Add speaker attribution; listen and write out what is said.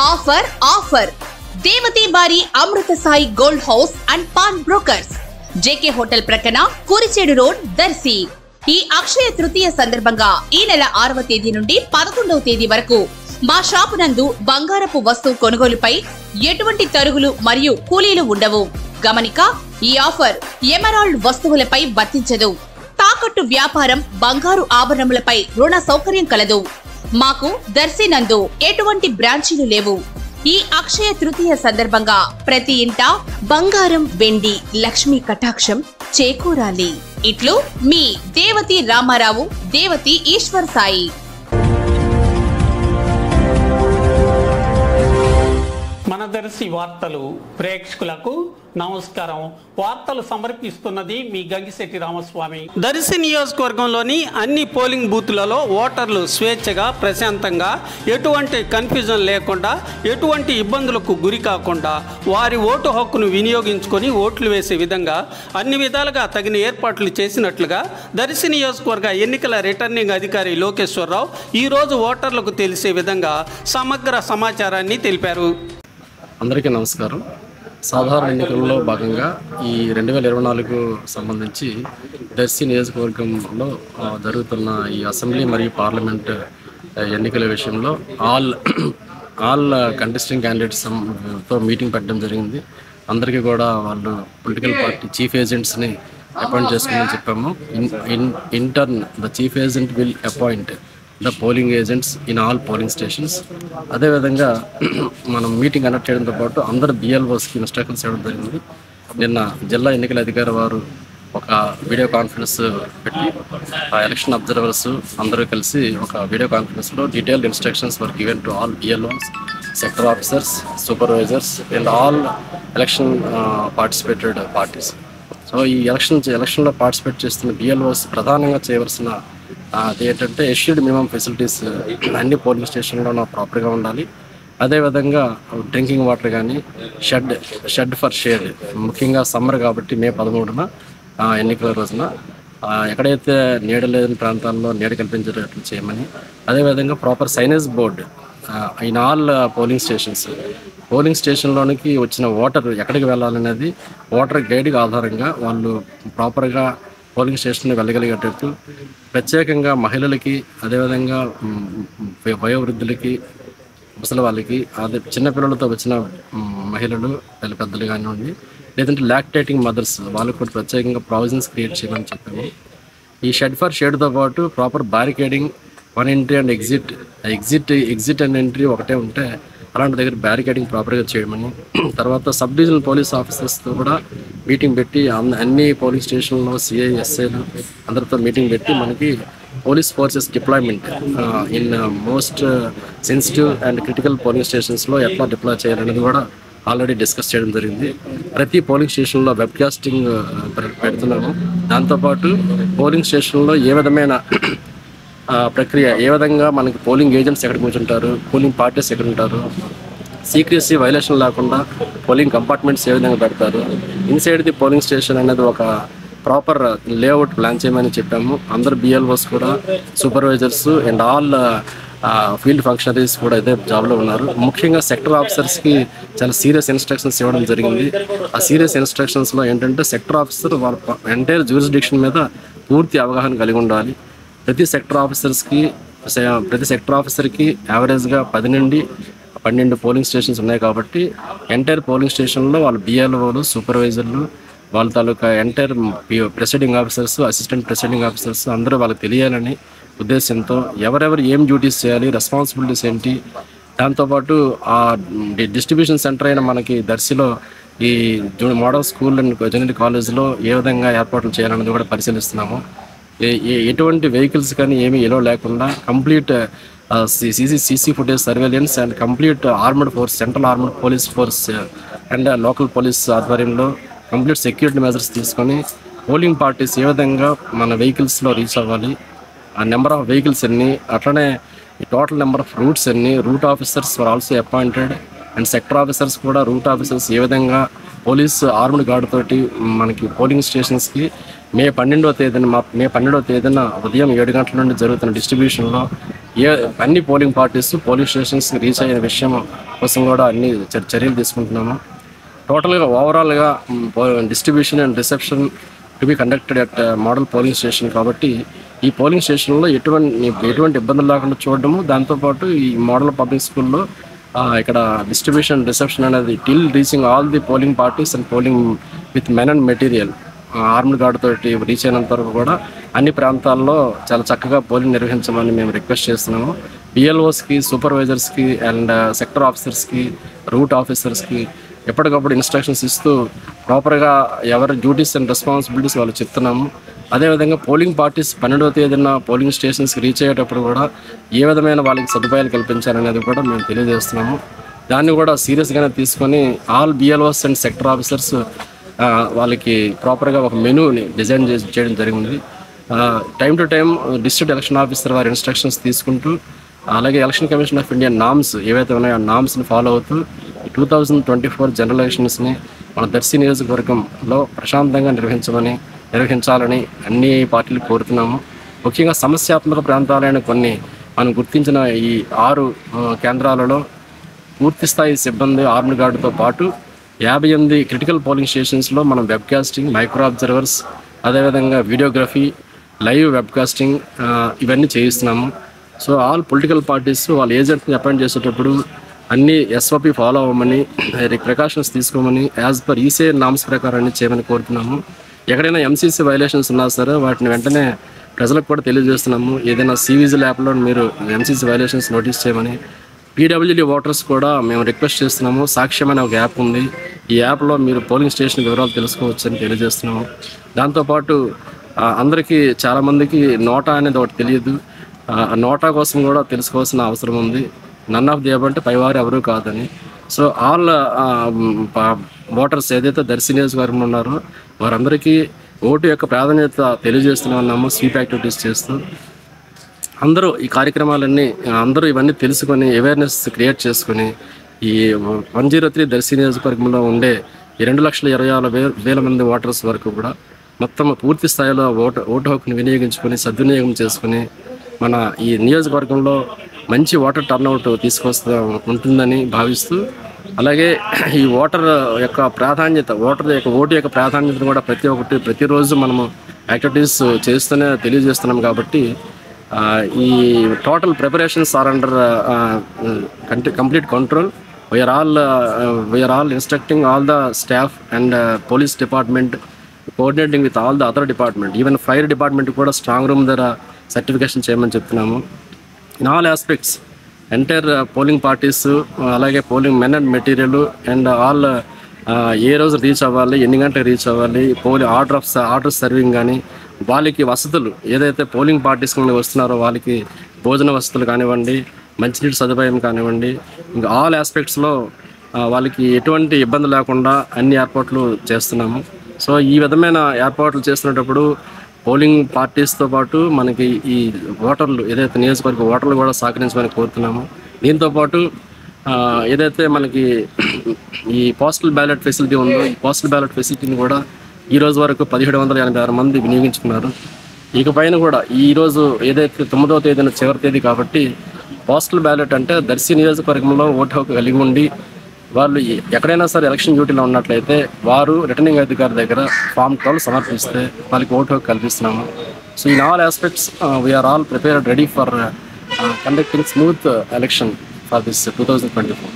Speaker 1: Offer offer. Devathi బారి Amrutha Sai gold house and pawn brokers. JK hotel ప్రక్కన Kurichedu road Darsi. ఈ అక్షయ తృతీయ సందర్భంగా ఈ నెల ఆరవ తేదీ నుండి పదకొండవ తేదీ వరకు మా షాపు నందు బంగారపు వస్తువు కొనుగోలుపై ఎటువంటి తరుగులు మరియు కూలీలు ఉండవు. గమనిక ఈ ఆఫర్ ఎమరాల్డ్ వస్తువులపై వర్తించదు. తాకట్టు వ్యాపారం బంగారు ఆభరణములపై రుణ సౌకర్యం కలదు. మాకు దర్శి నందు ఎటువంటి బ్రాంచీలు లేవు. ఈ అక్షయ తృతీయ సందర్భంగా ప్రతి ఇంట బంగారం వెండి లక్ష్మీ కటాక్షం చేకూరాలి. ఇట్లు మీ దేవతి రామారావు దేవతి ఈశ్వర్ సాయి.
Speaker 2: మన దర్శి వార్తలు ప్రేక్షకులకు నమస్కారం. వార్తలు సమర్పిస్తున్నది మీ గంగిశెట్టి రామస్వామి. దర్శి నియోజకవర్గంలోని అన్ని పోలింగ్ బూత్లలో ఓటర్లు స్వేచ్ఛగా ప్రశాంతంగా ఎటువంటి కన్ఫ్యూజన్ లేకుండా ఎటువంటి ఇబ్బందులకు గురి కాకుండా వారి ఓటు హక్కును వినియోగించుకొని ఓట్లు వేసే విధంగా అన్ని విధాలుగా తగిన ఏర్పాట్లు చేసినట్లుగా దర్శి నియోజకవర్గ ఎన్నికల రిటర్నింగ్ అధికారి లోకేశ్వరరావు ఈరోజు ఓటర్లకు తెలిసే విధంగా సమగ్ర సమాచారాన్ని తెలిపారు.
Speaker 3: అందరికీ నమస్కారం. సాధారణ ఎన్నికల్లో భాగంగా ఈ రెండు వేల ఇరవై నాలుగు సంబంధించి దర్శి నియోజకవర్గంలో జరుగుతున్న ఈ అసెంబ్లీ మరియు పార్లమెంట్ ఎన్నికల విషయంలో ఆల్ ఆల్ కంటెస్టింగ్ క్యాండిడేట్స్తో మీటింగ్ పెట్టడం జరిగింది. అందరికీ కూడా వాళ్ళు పొలిటికల్ పార్టీ చీఫ్ ఏజెంట్స్ని అపాయింట్ చేసుకోమని చెప్పాము. In in in turn the chief agent will appoint the polling agents in all polling stations. అదేవిధంగా మనం మీటింగ్ కండక్ట్ చేయడంతో పాటు అందరు బిఎల్ఓస్కి ఇన్స్ట్రక్షన్స్ ఇవ్వడం జరిగింది. నిన్న జిల్లా ఎన్నికల అధికారి వారు ఒక వీడియో కాన్ఫరెన్స్ పెట్టి ఆ ఎలక్షన్ అబ్జర్వర్స్ అందరూ కలిసి ఒక వీడియో కాన్ఫరెన్స్లో detailed instructions were given to all BLOs sector officers supervisors and all election participated parties so ఈ ఎలక్షన్ ఎలక్షన్లో పార్టిసిపేట్ చేస్తున్న బిఎల్ఓస్ ప్రధానంగా చేయవలసిన అది ఏంటంటే ఎష్యూడ్ మినిమం ఫెసిలిటీస్ అన్ని పోలింగ్ స్టేషన్లోనూ ప్రాపర్గా ఉండాలి. అదేవిధంగా డ్రింకింగ్ వాటర్ కానీ షెడ్ షెడ్ ఫర్ షేడ్ ముఖ్యంగా సమ్మర్ కాబట్టి మే పదమూడున ఎన్నికల రోజున ఎక్కడైతే నీడ లేని ప్రాంతాల్లో నీడ కల్పించేటట్లు చేయమని అదేవిధంగా proper signage board in all polling stations polling స్టేషన్లోనికి వచ్చిన ఓటర్ ఎక్కడికి వెళ్ళాలనేది ఓటర్ గైడ్కి ఆధారంగా వాళ్ళు ప్రాపర్గా పోలింగ్ స్టేషన్ వెళ్ళగలిగేటట్టు ప్రత్యేకంగా మహిళలకి అదేవిధంగా వయోవృద్ధులకి ముసలి వాళ్ళకి అదే చిన్నపిల్లలతో వచ్చిన మహిళలు పెద్ద పెద్దలు కానివ్వండి లేదంటే లాక్టేటింగ్ మదర్స్ వాళ్ళకు కూడా ప్రత్యేకంగా ప్రావిజన్స్ క్రియేట్ చేయమని చెప్పాము. ఈ షెడ్ ఫర్ షెడ్తో పాటు proper barricading one entry and exit exit exit and entry ఒకటే ఉంటే అలాంటి దగ్గర బ్యారికేడింగ్ ప్రాపర్గా చేయమని తర్వాత సబ్ డివిజనల్ పోలీస్ ఆఫీసర్స్తో కూడా మీటింగ్ పెట్టి అన్ని- అన్ని పోలీస్ స్టేషన్లో సిఐ ఎస్ఐలు అందరితో మీటింగ్ పెట్టి మనకి police forces deployment in most sensitive and critical polling స్టేషన్స్లో ఎట్లా డిప్లాయ్ చేయాలనేది కూడా ఆల్రెడీ డిస్కస్ చేయడం జరిగింది. ప్రతి పోలింగ్ స్టేషన్లో వెబ్ కాస్టింగ్ పెడుతున్నాము. దాంతోపాటు పోలింగ్ స్టేషన్లో ఏ విధమైన ప్రక్రియ ఏ విధంగా మనకి పోలింగ్ ఏజెంట్స్ ఎక్కడ కూర్చుంటారు పోలింగ్ పార్టీస్ ఎక్కడ ఉంటారు సీక్రెసీ వైలేషన్ లేకుండా పోలింగ్ కంపార్ట్మెంట్స్ ఏ విధంగా పెడతారు ఇన్సైడ్ ది పోలింగ్ స్టేషన్ అనేది ఒక ప్రాపర్ లేఅవుట్ ప్లాన్ చేయమని చెప్పాము. అందరు బిఎల్ఓస్ కూడా supervisors and all field functionaries కూడా ఇదే జాబ్లో ఉన్నారు. ముఖ్యంగా సెక్టర్ ఆఫీసర్స్కి చాలా సీరియస్ ఇన్స్ట్రక్షన్స్ ఇవ్వడం జరిగింది. ఆ సీరియస్ ఇన్స్ట్రక్షన్స్లో ఏంటంటే సెక్టర్ ఆఫీసర్ వాళ్ళ ఎంటైర్ జ్యూరిస్డిక్షన్ మీద పూర్తి అవగాహన కలిగి ఉండాలి. ప్రతి సెక్టర్ ఆఫీసర్స్కి ప్రతి సెక్టర్ ఆఫీసర్కి యావరేజ్గా పది నుండి పన్నెండు పోలింగ్ స్టేషన్స్ ఉన్నాయి కాబట్టి ఎంటైర్ పోలింగ్ స్టేషన్లో వాళ్ళ బిఎల్ఓలు సూపర్వైజర్లు వాళ్ళ తాలూకా entire presiding officers assistant presiding officers అందరూ వాళ్ళకి తెలియాలని ఉద్దేశంతో ఎవరెవరు ఏం డ్యూటీస్ చేయాలి రెస్పాన్సిబిలిటీస్ ఏంటి దాంతోపాటు ఆ డిస్ట్రిబ్యూషన్ సెంటర్ అయిన మనకి దర్శిలో ఈ మోడల్ స్కూల్ అండ్ జూనియర్ కాలేజ్లో ఏ విధంగా ఏర్పాట్లు చేయాలన్నది కూడా పరిశీలిస్తున్నాము. ఎటువంటి వెహికల్స్ కానీ ఏమీ ఎలో లేకుండా complete CC CC footage surveillance and complete armed force central armed police force and local police ఆధ్వర్యంలో కంప్లీట్ సెక్యూరిటీ మెజర్స్ తీసుకొని పోలింగ్ పార్టీస్ ఏ విధంగా మన వెహికల్స్లో రీచ్ అవ్వాలి ఆ నెంబర్ ఆఫ్ వెహికల్స్ ఎన్ని అట్లనే ఈ టోటల్ నెంబర్ ఆఫ్ రూట్స్ ఎన్ని route officers for also appointed and sector officers కూడా రూట్ ఆఫీసర్స్ ఏ విధంగా పోలీస్ ఆర్మ్డ్ గార్డ్ తోటి మనకి పోలింగ్ స్టేషన్స్కి మే పన్నెండవ తేదీన మా మే పన్నెండవ తేదీన ఉదయం ఏడు గంటల నుండి జరుగుతున్న డిస్ట్రిబ్యూషన్లో ఏ అన్ని పోలింగ్ పార్టీస్ పోలింగ్ స్టేషన్స్కి రీచ్ అయిన విషయం కోసం కూడా అన్ని చర్యలు తీసుకుంటున్నాము. టోటల్గా ఓవరాల్గా distribution and reception to be conducted at model polling station కాబట్టి ఈ పోలింగ్ స్టేషన్లో ఎటువంటి ఎటువంటి ఇబ్బందులు లేకుండా చూడడము. దాంతోపాటు ఈ మోడల్ పబ్లిక్ స్కూల్లో ఇక్కడ డిస్ట్రిబ్యూషన్ రిసెప్షన్ అనేది till reaching all the polling parties and polling with men and material. Armed guard తోటి రీచ్ అయినంత వరకు కూడా అన్ని ప్రాంతాల్లో చాలా చక్కగా పోలింగ్ నిర్వహించమని మేము రిక్వెస్ట్ చేస్తున్నాము. బిఎల్ఓస్కి సూపర్వైజర్స్కి అండ్ సెక్టర్ ఆఫీసర్స్కి రూట్ ఆఫీసర్స్కి ఎప్పటికప్పుడు ఇన్స్ట్రక్షన్స్ ఇస్తూ ప్రాపర్గా ఎవరి డ్యూటీస్ అండ్ రెస్పాన్సిబిలిటీస్ వాళ్ళు చెప్తున్నాము. అదేవిధంగా పోలింగ్ పార్టీస్ పన్నెండవ తేదీన పోలింగ్ స్టేషన్స్కి రీచ్ అయ్యేటప్పుడు కూడా ఏ విధమైన వాళ్ళకి సదుపాయాలు కల్పించాలనేది కూడా మేము తెలియజేస్తున్నాము. దాన్ని కూడా సీరియస్గానే తీసుకొని all BLOs and sector officers వాళ్ళకి ప్రాపర్గా ఒక మెనూని డిజైన్ చేసి చేయడం జరిగింది. Time to time district election officer వారి ఇన్స్ట్రక్షన్స్ తీసుకుంటూ అలాగే election commission of India norms ఏవైతే ఉన్నాయో ఆ నామ్స్ని ఫాలో అవుతూ two thousand twenty four general ఎలక్షన్స్ని మన దర్శి నియోజకవర్గంలో ప్రశాంతంగా నిర్వహించమని నిర్వహించాలని అన్ని పార్టీలు కోరుతున్నాము. ముఖ్యంగా సమస్యాత్మక ప్రాంతాలైన కొన్ని మనం గుర్తించిన ఈ ఆరు కేంద్రాలలో పూర్తి స్థాయి సిబ్బంది ఆర్మీ గార్డుతో పాటు యాభై ఎనిమిది క్రిటికల్ పోలింగ్ స్టేషన్స్లో మనం వెబ్కాస్టింగ్ మైక్రో అబ్జర్వర్స్ అదేవిధంగా వీడియోగ్రఫీ లైవ్ వెబ్కాస్టింగ్ ఇవన్నీ చేయిస్తున్నాము. సో ఆల్ పొలిటికల్ పార్టీస్ వాళ్ళ ఏజెంట్ని అపాయింట్ చేసేటప్పుడు అన్ని ఎస్ఓపి ఫాలో అవ్వమని ప్రికాషన్స్ తీసుకోమని యాజ్ పర్ ఈసే నామ్స్ ప్రకారం అన్ని చేయమని కోరుతున్నాము. ఎక్కడైనా ఎంసీసీ వైలేషన్స్ ఉన్నా సరే వాటిని వెంటనే ప్రజలకు కూడా తెలియజేస్తున్నాము. ఏదైనా సివిజిల్ యాప్లో మీరు ఎంసీసీ వైలేషన్స్ నోటీస్ చేయమని పీడబ్ల్యూడీ ఓటర్స్ కూడా మేము రిక్వెస్ట్ చేస్తున్నాము. సాక్ష్యం అనే ఒక యాప్ ఉంది. ఈ యాప్లో మీరు పోలింగ్ స్టేషన్ వివరాలు తెలుసుకోవచ్చు అని తెలియజేస్తున్నాము. దాంతోపాటు అందరికీ చాలామందికి నోటా అనేది ఒకటి తెలియదు. నోటా కోసం కూడా తెలుసుకోవాల్సిన అవసరం ఉంది. నన్ ఆఫ్ ది అంటే పైవారు ఎవరూ కాదని. సో ఆల్ ఓటర్స్ ఏదైతే దర్శి నియోజకవర్గంలో ఉన్నారో వారందరికీ ఓటు యొక్క ప్రాధాన్యత తెలియజేస్తున్నాము స్వీప్ యాక్టివిటీస్ చేస్తూ అందరూ ఈ కార్యక్రమాలన్నీ అందరూ ఇవన్నీ తెలుసుకొని అవేర్నెస్ క్రియేట్ చేసుకొని ఈ వన్ జీరో త్రీ దర్శి నియోజకవర్గంలో ఉండే ఈ రెండు లక్షల ఇరవై ఆరు వేల మంది ఓటర్స్ వరకు కూడా మొత్తం పూర్తి స్థాయిలో ఓటు ఓటు హక్కుని వినియోగించుకొని సద్వినియోగం చేసుకొని మన ఈ నియోజకవర్గంలో మంచి ఓటర్ టర్న్అవుట్ తీసుకొస్తా ఉంటుందని భావిస్తూ అలాగే ఈ ఓటర్ యొక్క ప్రాధాన్యత ఓటర్ యొక్క ఓటు యొక్క ప్రాధాన్యతను కూడా ప్రతి ఒక్కటి ప్రతిరోజు మనము యాక్టివిటీస్ చేస్తూనే తెలియజేస్తున్నాం కాబట్టి ఈ total preparations are under complete control. We're all we're all instructing all the staff and police department coordinating with all the other department even fire department కూడా స్ట్రాంగ్ రూమ్ దగ్గర సర్టిఫికేషన్ చేయమని చెప్తున్నాము. In all aspects entire polling parties అలాగే polling men and material and all ఏ రోజు reach అవ్వాలి ఎన్ని గంటలకు reach అవ్వాలి polling order of order serving కానీ వాళ్ళకి వసతులు ఏదైతే పోలింగ్ పార్టీస్ నుండి వస్తున్నారో వాళ్ళకి భోజన వసతులు కానివ్వండి మంచినీటి సదుపాయం కానివ్వండి ఇంకా ఆల్ ఆస్పెక్ట్స్లో వాళ్ళకి ఎటువంటి ఇబ్బంది లేకుండా అన్ని ఏర్పాట్లు చేస్తున్నాము. సో ఈ విధమైన ఏర్పాట్లు చేస్తున్నప్పుడు పోలింగ్ పార్టీస్తో పాటు మనకి ఈ ఓటర్లు ఏదైతే నియోజకవర్గ ఓటర్లు కూడా సహకరించమని కోరుతున్నాము. దీంతో పాటు ఏదైతే మనకి ఈ పోస్టల్ బ్యాలెట్ ఫెసిలిటీ ఉందో ఈ పోస్టల్ బ్యాలెట్ ఫెసిలిటీని కూడా ఈ రోజు వరకు పదిహేడు వందల ఎనభై ఆరు మంది వినియోగించుకున్నారు. ఇక పైన కూడా ఈరోజు ఏదైతే తొమ్మిదవ తేదీన చివరి తేదీ కాబట్టి పోస్టల్ బ్యాలెట్ అంటే దర్శి నియోజకవర్గంలో ఓటు హక్కు కలిగి ఉండి వాళ్ళు ఎక్కడైనా సరే ఎలక్షన్ డ్యూటీలో ఉన్నట్లయితే వారు రిటర్నింగ్ అధికారి దగ్గర ఫామ్ ట్వెల్వ్ సమర్పిస్తే వాళ్ళకి ఓటు హక్కు కల్పిస్తున్నాము. So in all aspects we're all prepared ready for conducting smooth election for this two thousand twenty four